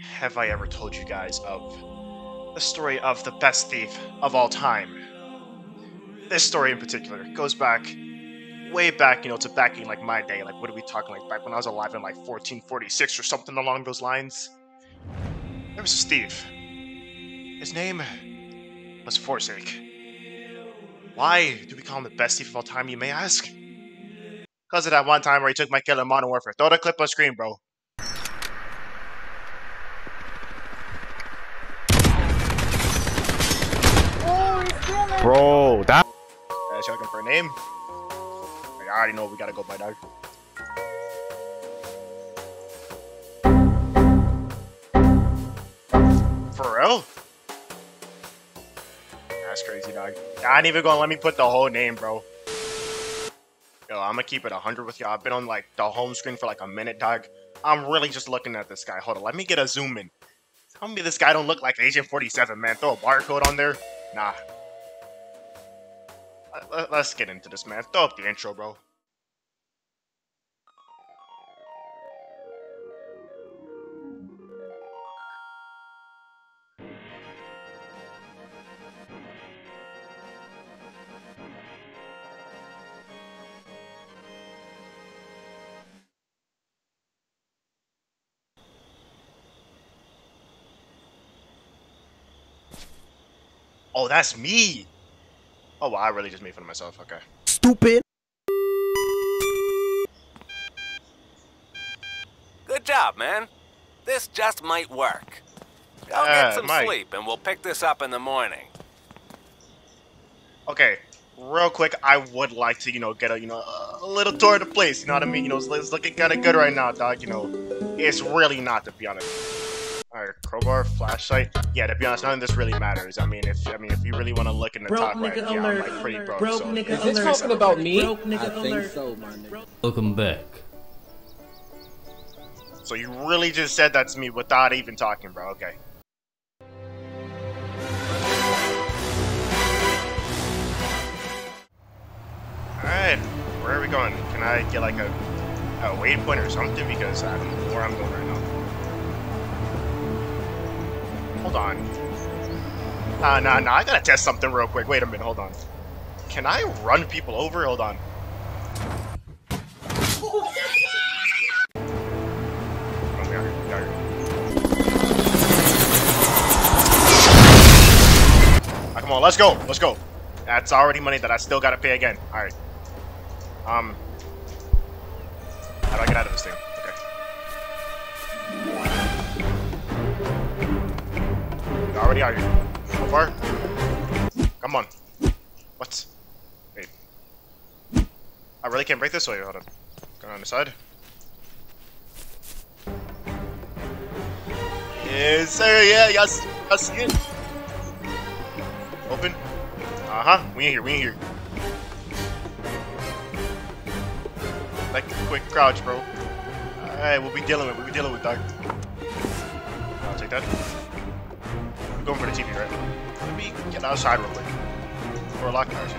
have I ever told you guys of the story of the best thief of all time? This story in particular goes back way back, you know, to back in like my day. Like, what are we talking like back when I was alive in like 1446 or something along those lines? There was a thief. His name was Forsake. Why do we call him the best thief of all time, you may ask? Because of that one time where he took my killer Modern Warfare. Throw the clip on screen, bro. Bro, that. Uh, for a name? I already know we gotta go by, dog. For real? That's crazy, dog. I ain't even gonna let me put the whole name, bro. Yo, I'm gonna keep it 100 with y'all. I've been on like the home screen for like a minute, dog. I'm really just looking at this guy. Hold on, let me get a zoom in. Tell me this guy don't look like Agent 47, man. Throw a barcode on there. Nah. Let's get into this, man. Throw up the intro, bro. Oh, that's me. Oh, well, I really just made fun of myself. Okay. Stupid. Good job, man. This just might work. Go Uh, get some might. sleep, and we'll pick this up in the morning. Okay. Real quick, I would like to, you know, get a, you know, a little tour of the place. You know what I mean? You know, it's, it's looking kind of good right now, dog. You know, it's really not, to be honest. Alright, crowbar, flashlight. Yeah, to be honest, none of this really matters. I mean, if I mean, if you really want to look in the Broke top right, nigga yeah, I'm like pretty broke. Broke so nigga it's alert. very talking about me? Broke nigga I think alert. so, my nigga. Welcome back. So you really just said that to me without even talking, bro. Okay. Alright, where are we going? Can I get like a, a waypoint or something? Because I don't know where I'm going right now. Hold on. Nah, nah, nah, I gotta test something real quick. Wait a minute, hold on. Can I run people over? Hold on. Ah, come on, let's go, let's go. That's already money that I still gotta pay again. Alright. Um. How do I get out of this thing? Okay. You already are here. So far? Come on. What? Wait. I really can't break this way. Hold on. Go on the side. Yes, sir. Yeah, yes. I see it. Open. Uh huh. We in here. We in here. Like quick crouch, bro. Alright, we'll be dealing with. We'll be dealing with, dog. I'll take that. We're going for the TV, right? Let me get outside real quick. Or lock ours.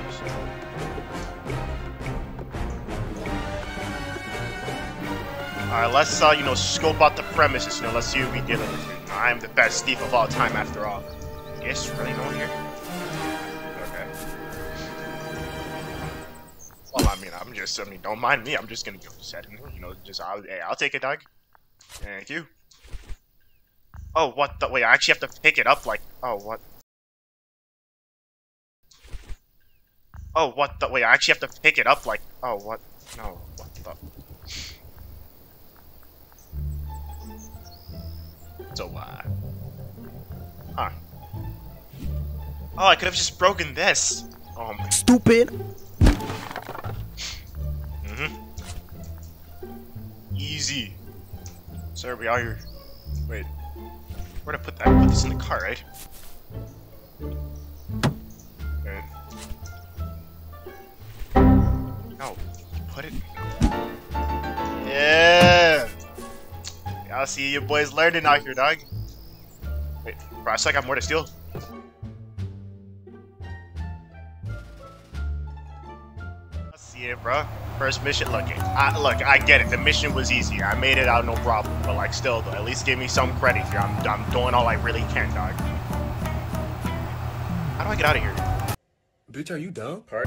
Alright, let's, uh, you know, scope out the premises, you know, let's see who we dealing with here. I'm the best thief of all time, after all. Yes, really no one here? Okay. Well, I mean, I'm just, I mean, don't mind me, I'm just gonna go set in there, you know, just, I'll, hey, I'll take it, dog. Thank you. Oh, what the, wait, I actually have to pick it up, like, oh, what? Oh, what the, wait, I actually have to pick it up, like, oh, what? No, what the? So, uh... Huh. Oh, I could have just broken this! Oh my... Stupid. Mm-hmm. Easy. Sir, we are here. Wait. Where to put that? Put this in the car, right? Okay. No. Put it... Yeah! I see you boys learning out here, dog. Wait, bro, I still got more to steal. I see See it, bro. First mission. Look, I, look, I get it. The mission was easy. I made it out no problem. But like, still, though, at least give me some credit here. I'm, I'm doing all I really can, dog. How do I get out of here? Bitch, are you dumb? Part.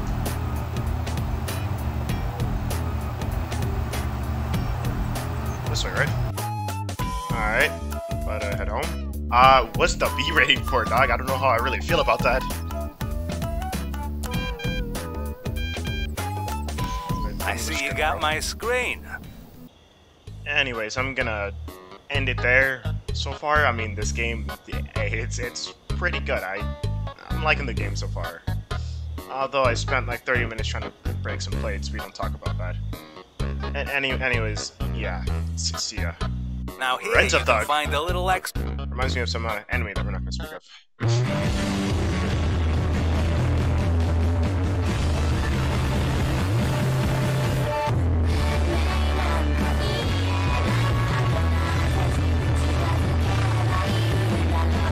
This way, right? Alright. But uh, head home. Uh, what's the B rating for dog? I don't know how I really feel about that. I see you got my screen. Anyways, I'm gonna end it there. So far, I mean, this game, it's it's pretty good. I I'm liking the game so far. Although I spent like 30 minutes trying to break some plates, we don't talk about that. And any, anyways, yeah, see ya. Now here Ren's you can find a little extra. Reminds me of some uh, anime that we're not gonna speak of.